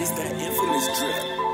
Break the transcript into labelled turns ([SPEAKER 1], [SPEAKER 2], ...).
[SPEAKER 1] it's that infamous drip.